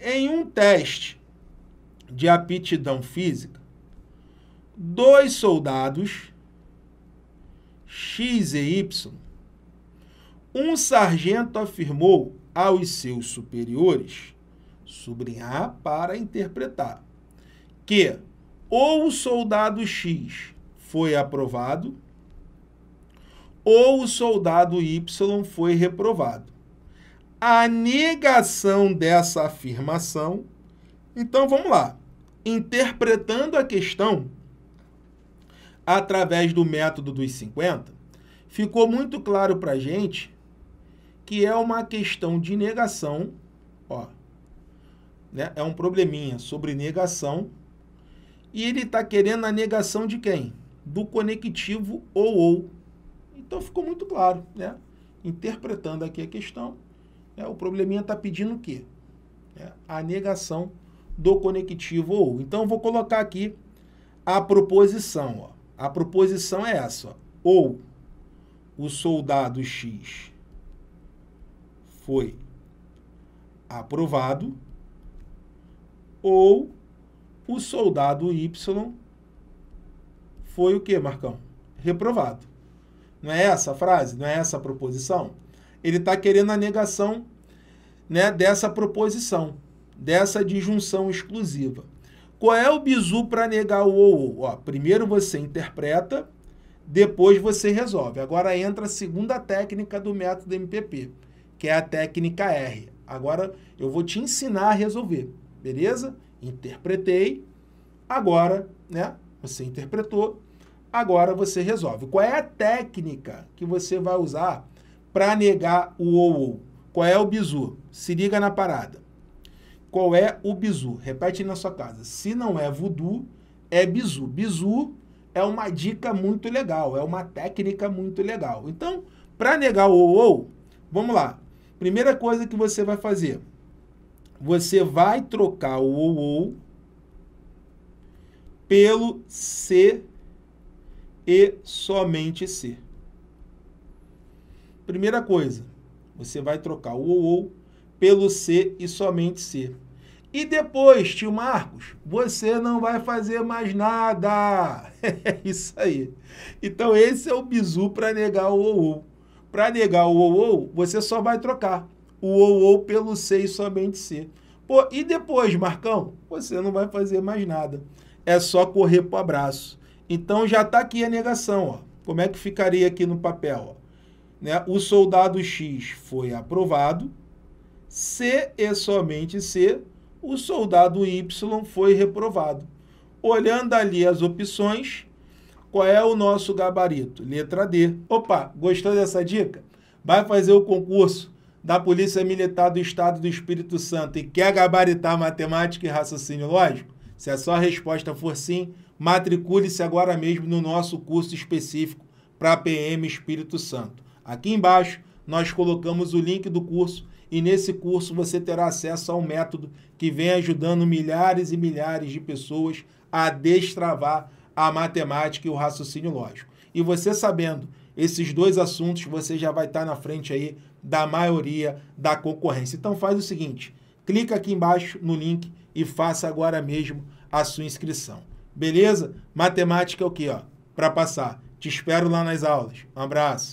Em um teste de aptidão física, dois soldados, X e Y, um sargento afirmou aos seus superiores, sublinhar para interpretar, que ou o soldado X foi aprovado ou o soldado Y foi reprovado. A negação dessa afirmação. Então vamos lá. Interpretando a questão através do método dos 50, ficou muito claro para a gente que é uma questão de negação, ó, né? é um probleminha sobre negação, e ele está querendo a negação de quem? Do conectivo ou ou. Então ficou muito claro, né? Interpretando aqui a questão, né? o probleminha está pedindo o quê? É a negação do conectivo ou. Então vou colocar aqui a proposição, ó. A proposição é essa, ó. ou o soldado X foi aprovado ou o soldado Y foi o que, Marcão? Reprovado. Não é essa a frase? Não é essa a proposição? Ele está querendo a negação né, dessa proposição, dessa disjunção exclusiva. Qual é o bizu para negar o ou, ou? Ó, primeiro você interpreta, depois você resolve. Agora entra a segunda técnica do método MPP que é a técnica R. Agora eu vou te ensinar a resolver, beleza? Interpretei, agora, né? Você interpretou, agora você resolve. Qual é a técnica que você vai usar para negar o ou ou? Qual é o bizu? Se liga na parada. Qual é o bizu? Repete na sua casa. Se não é voodoo, é bizu. Bizu é uma dica muito legal, é uma técnica muito legal. Então, para negar o ou ou, vamos lá. Primeira coisa que você vai fazer, você vai trocar o ou, ou pelo C e somente C. Primeira coisa, você vai trocar o ou, pelo C e somente C. E depois, tio Marcos, você não vai fazer mais nada. É isso aí. Então, esse é o bizu para negar o ou. Para negar o ou você só vai trocar o ou pelo C e somente C. Pô, e depois, Marcão? Você não vai fazer mais nada. É só correr para o abraço. Então já está aqui a negação. Ó. Como é que ficaria aqui no papel? Ó? Né? O soldado X foi aprovado, C e somente C, o soldado Y foi reprovado. Olhando ali as opções, qual é o nosso gabarito? Letra D. Opa, gostou dessa dica? Vai fazer o concurso da Polícia Militar do Estado do Espírito Santo e quer gabaritar matemática e raciocínio lógico? Se a sua resposta for sim, matricule-se agora mesmo no nosso curso específico para PM Espírito Santo. Aqui embaixo nós colocamos o link do curso e nesse curso você terá acesso a um método que vem ajudando milhares e milhares de pessoas a destravar a matemática e o raciocínio lógico. E você sabendo esses dois assuntos, você já vai estar na frente aí da maioria da concorrência. Então faz o seguinte, clica aqui embaixo no link e faça agora mesmo a sua inscrição. Beleza? Matemática é o quê? Para passar. Te espero lá nas aulas. Um abraço.